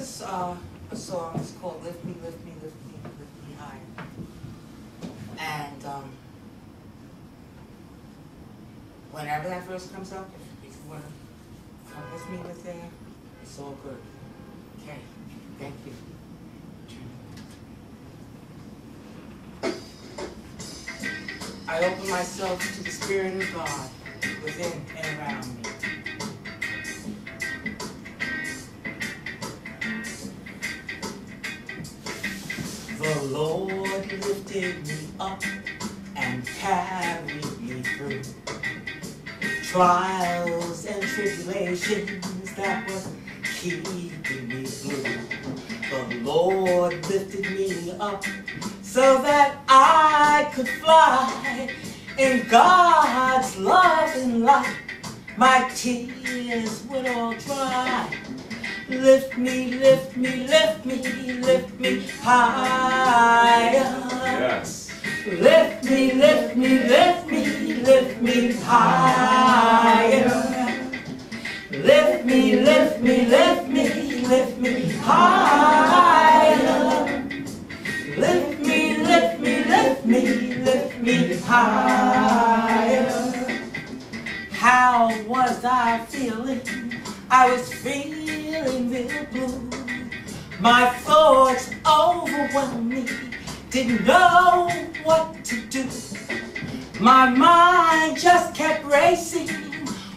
is uh, a song. It's called "Lift Me, Lift Me, Lift Me, Lift Me Higher." And um, whenever that verse comes up, if, you want to come with me with it, it's all good. Okay, thank you. I open myself to the Spirit of God within and around me. The Lord lifted me up and carried me through trials and tribulations that were keeping me blue. The Lord lifted me up so that I could fly in God's love and light. My tears would all dry. Lift me, lift me, lift me, lift me higher. Yes. Lift me, lift me, lift me, lift me higher. Lift me, lift me, lift me, lift me higher. Lift me, lift me, lift me, lift me higher. How was I feeling? I was feeling real blue. My thoughts overwhelmed me, didn't know what to do. My mind just kept racing,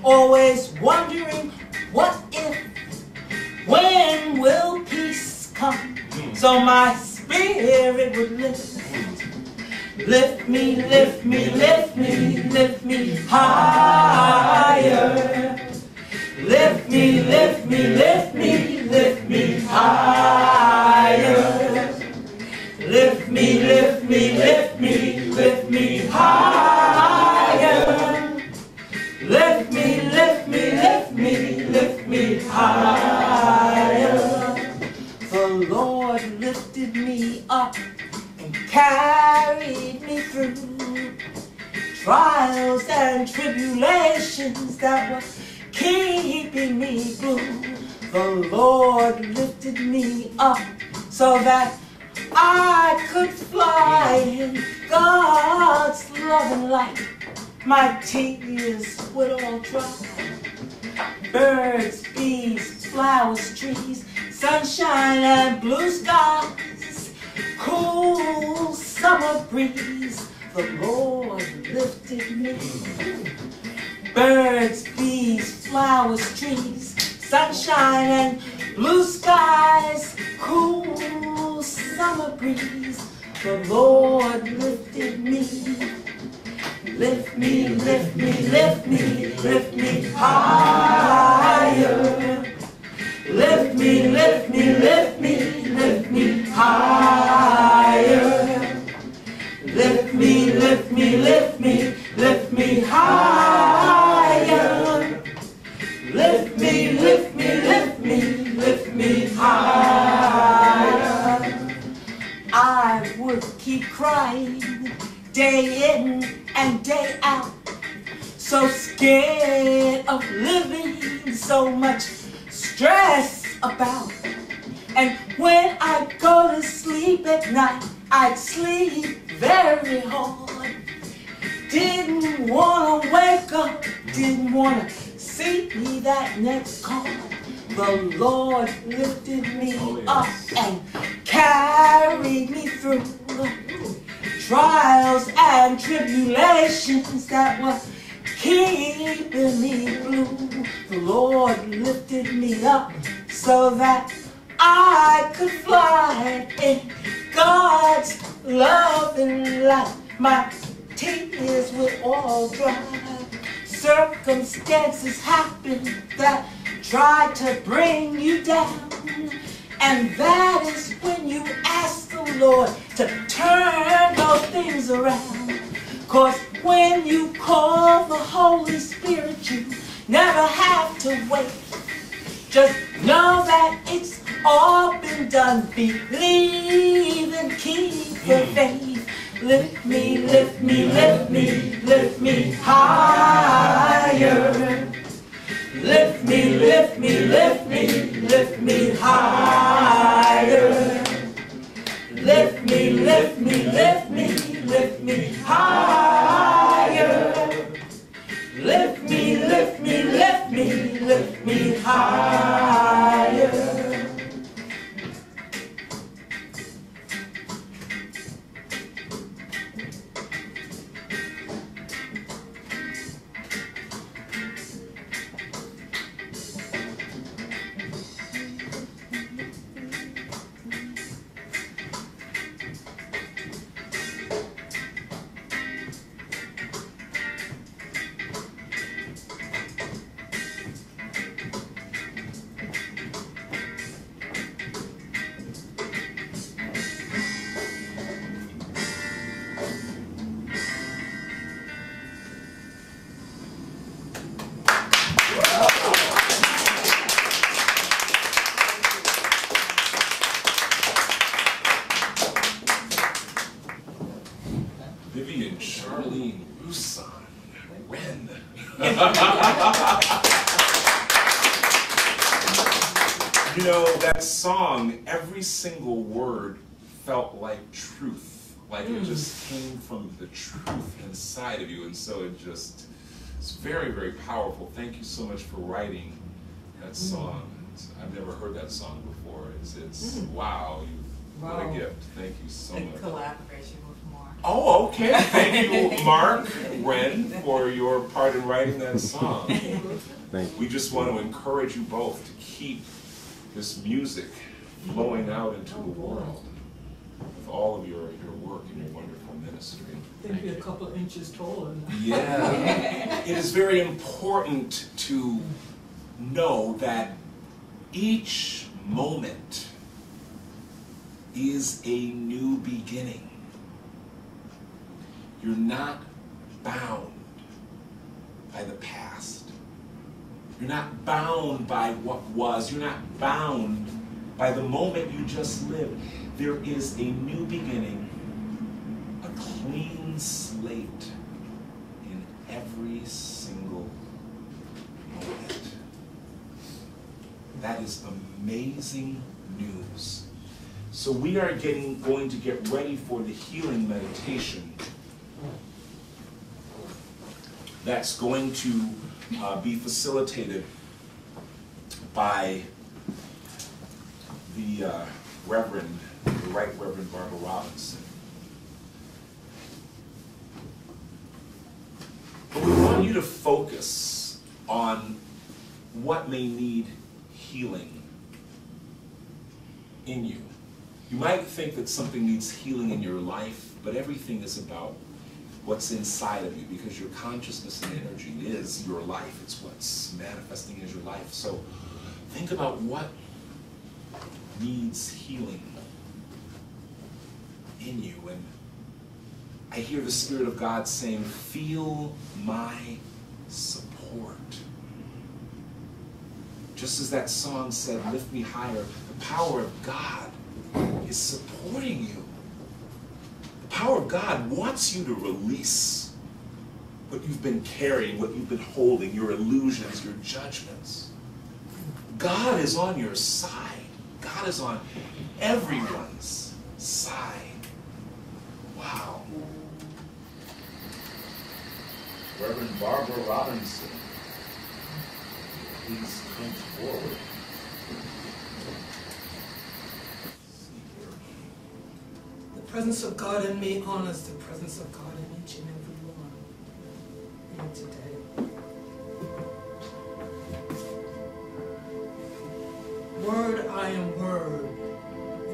always wondering what if, when will peace come? So my spirit would lift. Lift me, lift me, lift me, lift me higher. Lift me, lift me, lift me, lift me higher. Lift me, lift me, lift me, lift me higher. Lift me, lift me, lift me, lift me higher. The Lord lifted me up and carried me through trials and tribulations that were keeping me blue. The Lord lifted me up so that I could fly in God's love and light. My tears would all dry. Birds, bees, flowers, trees, sunshine and blue skies, cool summer breeze. The Lord lifted me. Birds, bees, flowers, trees, sunshine and blue skies, cool summer breeze. The Lord lifted me. Lift me, lift me, lift me, lift me higher. Lift me, lift me, lift me, lift me higher. Lift me, lift me, lift me, lift me higher. I would keep crying day in and day out. So scared of living, so much stress about. And when I go to sleep at night, I'd sleep very hard. Didn't wanna wake up, didn't wanna see me that next call. The Lord lifted me oh, up and carried me through trials and tribulations that were keeping me blue. The Lord lifted me up so that I could fly in God's love and light. My tears would all dry. Circumstances happen that try to bring you down. And that is when you ask the Lord to turn those things around. Cause when you call the Holy Spirit, you never have to wait. Just know that it's all been done. Believe and keep the hmm. faith. Lift me, lift me, lift me, lift me higher. Lift me, lift me, lift me, lift me higher. Lift me, lift me, lift me, lift me higher. Lift me, lift me, lift me, lift me higher. Every single word felt like truth. Like it hmm. just came from the truth inside of you. And so it just, it's very, very powerful. Thank you so much for writing that hmm. song. It's- I've never heard that song before. It's, it's hmm. wow, you, what a gift. Thank you so In much. collaboration with Mark. Oh, okay. Thank you, Mark Wren, for your part in writing that song. Thank you. We just want to encourage you both to keep this music flowing out into the world with all of your, your work and your wonderful ministry. Think be a couple of inches taller now. Yeah. It is very important to know that each moment is a new beginning. You're not bound by the past. You're not bound by what was. You're not bound by the moment you just lived. There is a new beginning, a clean slate in every single moment. That is amazing news. So we are getting going to get ready for the healing meditation that's going to uh, be facilitated by the uh, Reverend, the Right Reverend Barbara Robinson. But we want you to focus on what may need healing in you. You might think that something needs healing in your life, but everything is about what's inside of you because your consciousness and energy is your life. It's what's manifesting as your life. So think about what needs healing in you. And I hear the Spirit of God saying, Feel my support. Just as that song said, Lift me higher, the power of God is supporting you. The power of God wants you to release what you've been carrying, what you've been holding, your illusions, your judgments. God is on your side. God is on everyone's side. Wow. Reverend Barbara Robinson, please come forward. The presence of God in me honors the presence of God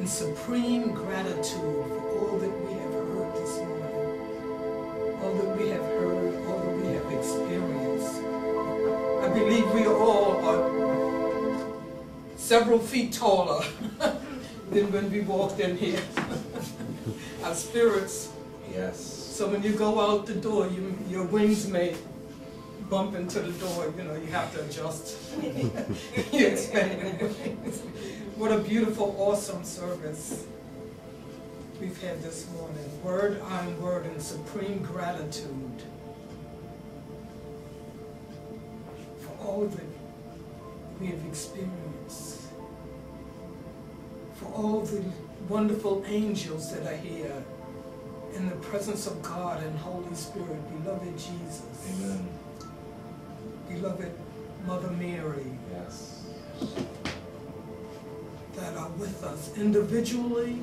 supreme gratitude for all that we have heard this morning, all that we have heard, all that we have experienced. I believe we all are several feet taller than when we walked in here. Our spirits. Yes. So when you go out the door, you, your wings may bump into the door. You know, you have to adjust. you expand your wings. What a beautiful, awesome service we've had this morning. Word on word in supreme gratitude for all that we have experienced, for all the wonderful angels that are here in the presence of God and Holy Spirit, beloved Jesus, Amen. beloved Mother Mary, Yes. That are with us individually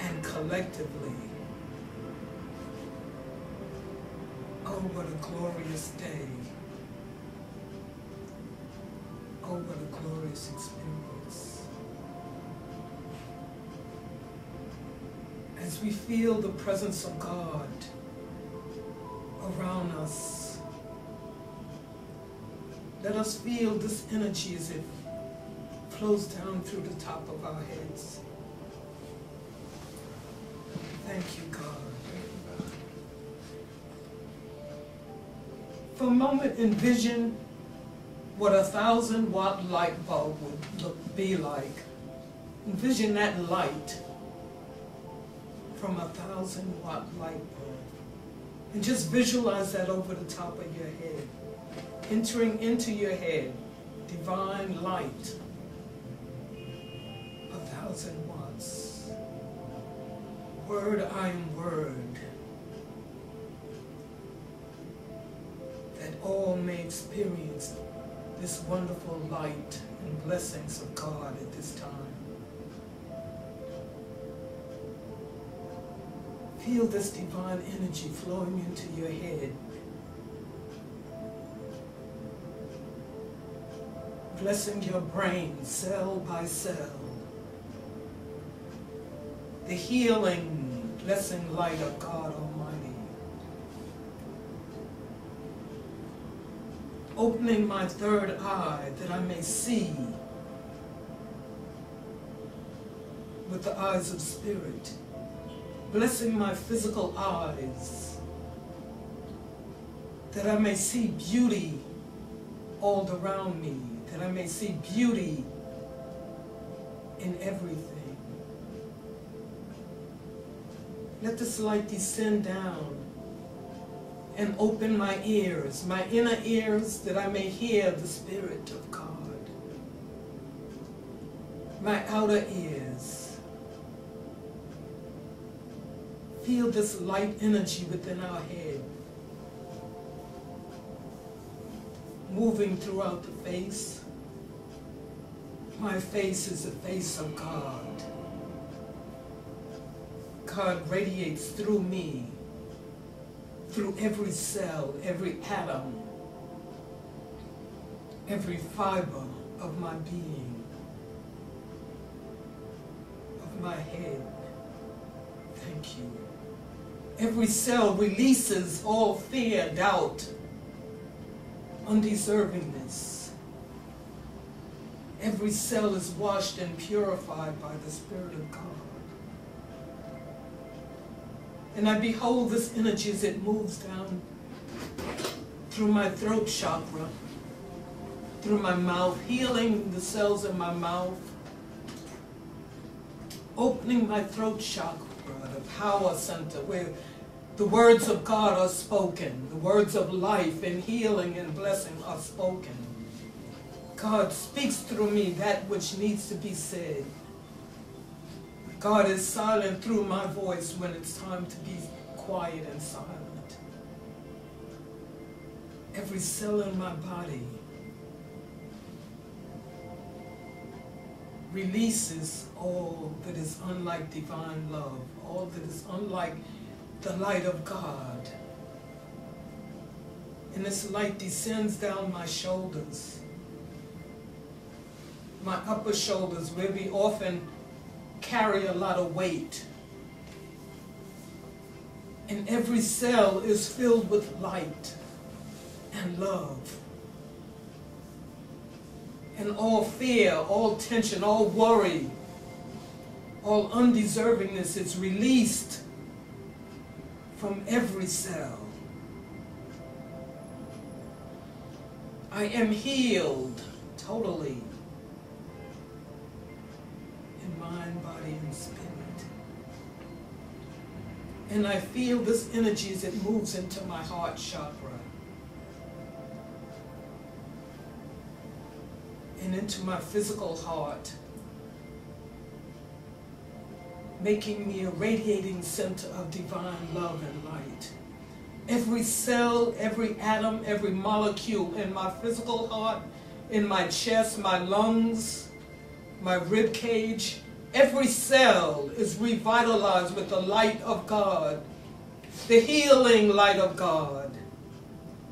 and collectively. Oh, what a glorious day. Oh, what a glorious experience. As we feel the presence of God around us, let us feel this energy as it flows down through the top of our heads. Thank you, God. For a moment, envision what a thousand watt light bulb would look, be like. Envision that light from a thousand watt light bulb. And just visualize that over the top of your head. Entering into your head, divine light, thousand watts. Word I am word. That all may experience this wonderful light and blessings of God at this time. Feel this divine energy flowing into your head. Blessing your brain cell by cell. The healing, blessing light of God Almighty. Opening my third eye that I may see with the eyes of spirit blessing my physical eyes, that I may see beauty all around me, that I may see beauty in everything. Let this light descend down and open my ears, my inner ears, that I may hear the Spirit of God. My outer ears, feel this light energy within our head moving throughout the face. My face is the face of God. God radiates through me, through every cell, every atom, every fiber of my being, of my head. Thank you. Every cell releases all fear, doubt, undeservingness. Every cell is washed and purified by the Spirit of God. And I behold this energy as it moves down through my throat chakra, through my mouth, healing the cells in my mouth, opening my throat chakra, the power center, where the words of God are spoken. The words of life and healing and blessing are spoken. God speaks through me that which needs to be said. God is silent through my voice when it's time to be quiet and silent. Every cell in my body releases all that is unlike divine love, all that is unlike the light of God. And this light descends down my shoulders, my upper shoulders, where we often carry a lot of weight. And every cell is filled with light and love. And all fear, all tension, all worry, all undeservingness is released from every cell. I am healed totally mind, body, and spirit. And I feel this energy as it moves into my heart chakra and into my physical heart making me a radiating center of divine love and light. Every cell, every atom, every molecule in my physical heart, in my chest, my lungs, my rib cage, every cell is revitalized with the light of God, the healing light of God.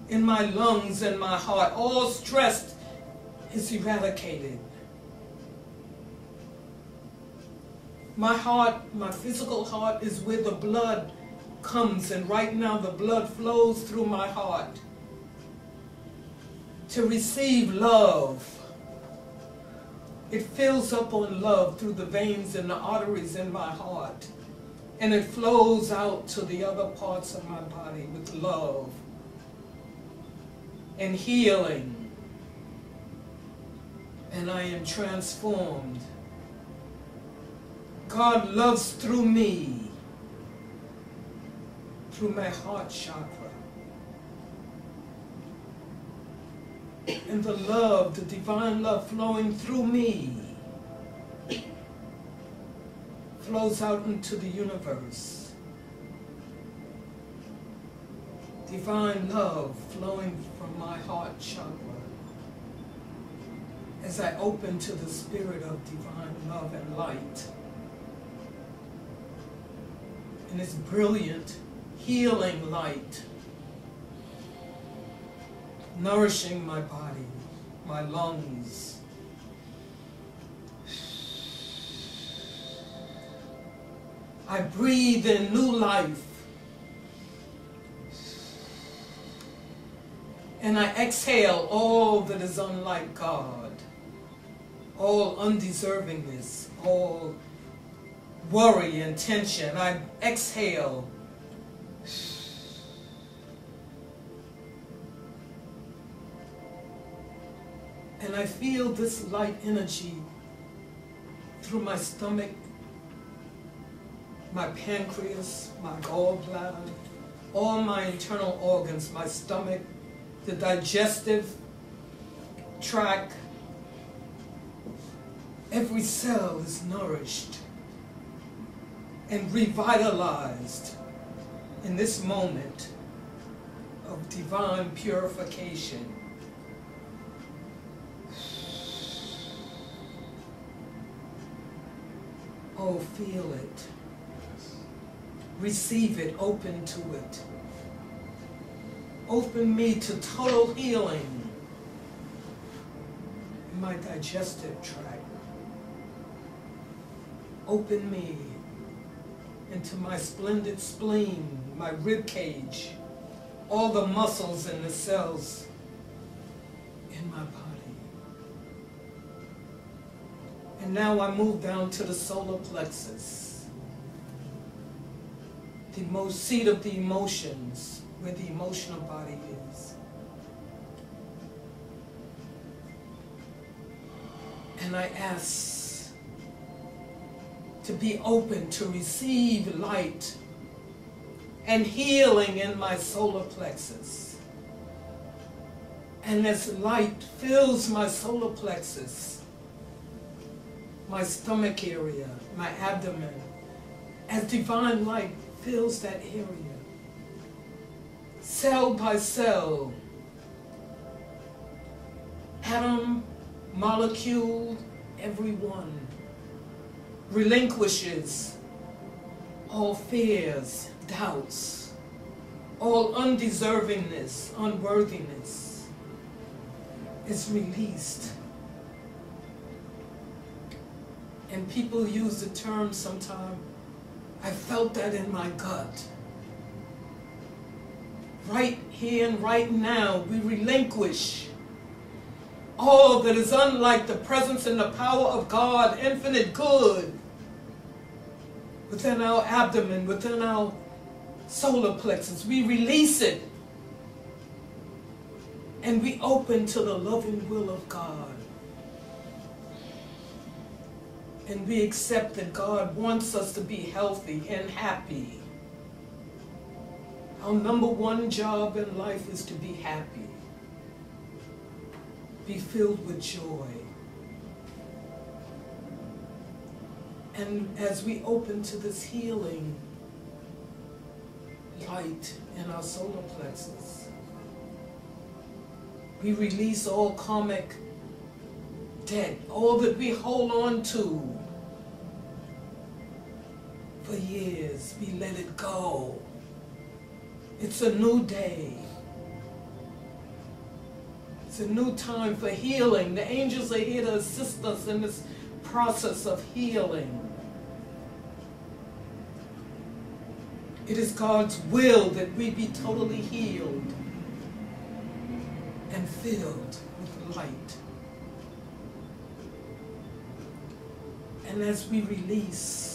In my lungs and my heart, all stress is eradicated. My heart, my physical heart is where the blood comes and right now the blood flows through my heart to receive love. It fills up on love through the veins and the arteries in my heart. And it flows out to the other parts of my body with love and healing. And I am transformed God loves through me. through my heart chakra. And the love, the divine love flowing through me, flows out into the universe. Divine love flowing from my heart chakra as I open to the spirit of divine love and light. And its brilliant, healing light, nourishing my body, my lungs. I breathe in new life. And I exhale all that is unlike God, all undeservingness, all worry and tension. I exhale. I feel this light energy through my stomach, my pancreas, my gallbladder, all my internal organs, my stomach, the digestive tract, every cell is nourished and revitalized in this moment of divine purification. Oh, feel it. Receive it, open to it. Open me to total healing in my digestive tract. Open me into my splendid spleen, my rib cage, all the muscles and the cells in my body. And now I move down to the solar plexus, the most seat of the emotions, where the emotional body is. And I ask to be open to receive light and healing in my solar plexus. And as light fills my solar plexus, my stomach area, my abdomen, as divine light fills that area, cell by cell, atom, molecule, every one relinquishes all fears, doubts, all undeservingness, unworthiness is released. And people use the term sometimes, I felt that in my gut. Right here and right now, we relinquish all that is unlike the presence and the power of God, infinite good, within our abdomen, within our solar plexus. We release it. And we open to the loving will of God. And we accept that God wants us to be healthy and happy. Our number one job in life is to be happy. Be filled with joy. And as we open to this healing light in our solar plexus, we release all karmic debt, all that we hold on to for years. We let it go. It's a new day. It's a new time for healing. The angels are here to assist us in this process of healing. It is God's will that we be totally healed and filled with light. And as we release,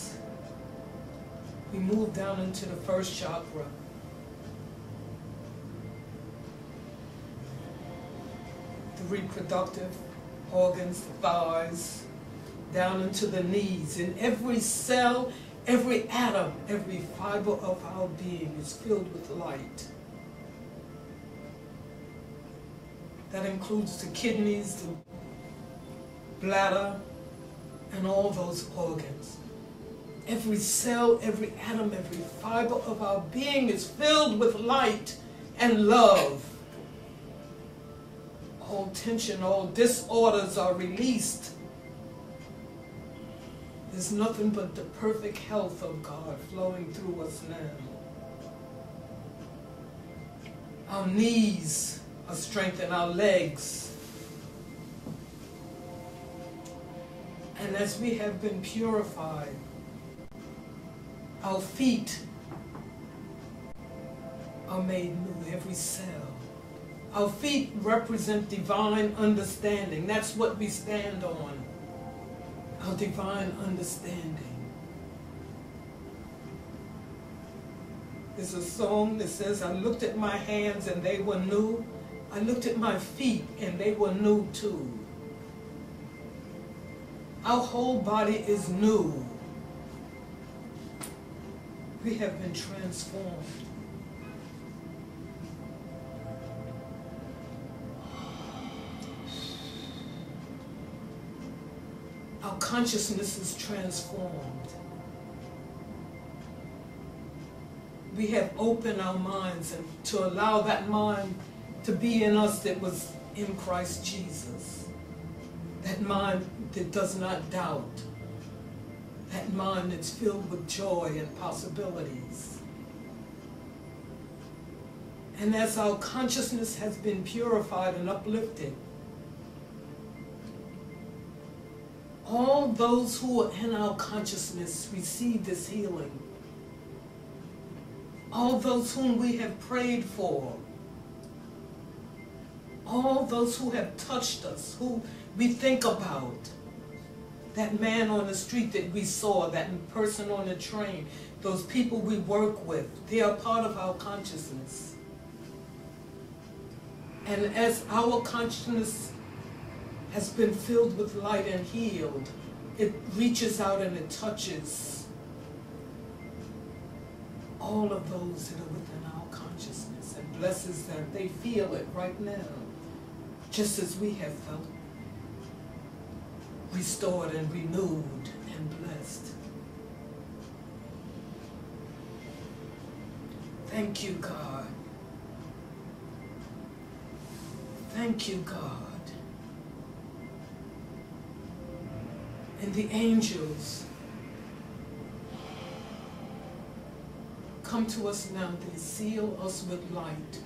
we move down into the first chakra. The reproductive organs, the thighs, down into the knees. In every cell, Every atom, every fiber of our being is filled with light. That includes the kidneys, the bladder, and all those organs. Every cell, every atom, every fiber of our being is filled with light and love. All tension, all disorders are released there's nothing but the perfect health of God flowing through us now. Our knees are strengthened, our legs. And as we have been purified, our feet are made new, every cell. Our feet represent divine understanding. That's what we stand on our divine understanding. There's a song that says, I looked at my hands and they were new. I looked at my feet and they were new too. Our whole body is new. We have been transformed. our consciousness is transformed. We have opened our minds and to allow that mind to be in us that was in Christ Jesus. That mind that does not doubt. That mind that's filled with joy and possibilities. And as our consciousness has been purified and uplifted, all those who are in our consciousness receive this healing. All those whom we have prayed for. All those who have touched us, who we think about. That man on the street that we saw, that person on the train, those people we work with, they are part of our consciousness. And as our consciousness has been filled with light and healed, it reaches out and it touches all of those that are within our consciousness and blesses them. They feel it right now, just as we have felt restored and renewed and blessed. Thank you, God. Thank you, God. and the angels come to us now. They seal us with light.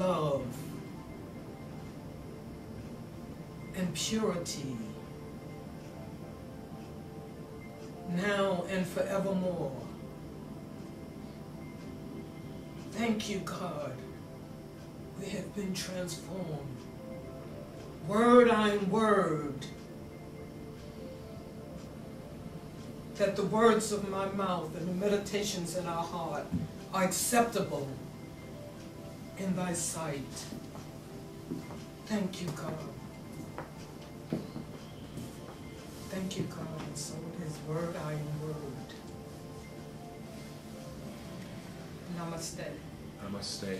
Love. And purity. Now and forevermore. Thank you, God we have been transformed. Word on word. That the words of my mouth and the meditations in our heart are acceptable in thy sight. Thank you, God. Thank you, God. So it is word I am word. Namaste. Namaste.